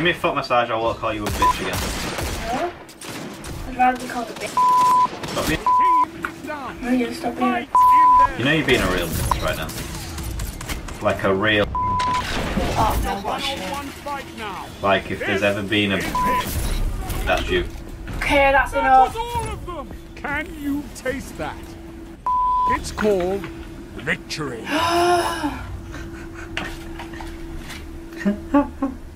Give me a foot massage, I won't call you a bitch again. No? I'd rather be called a bitch. Stop being- oh, you stop being You know you're being a real bitch right now. Like a real, Oh, like if there's ever been a that's you. Okay, that's enough. Can you taste that? It's called victory.